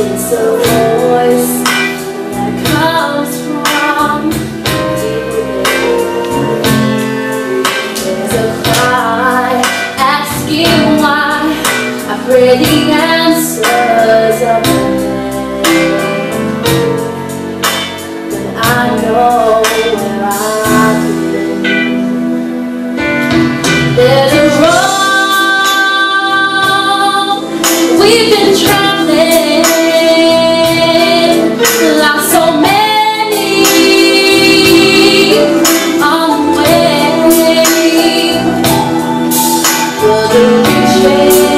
It's a voice that comes from deep within. There's a cry asking why. I pray the answers are. strange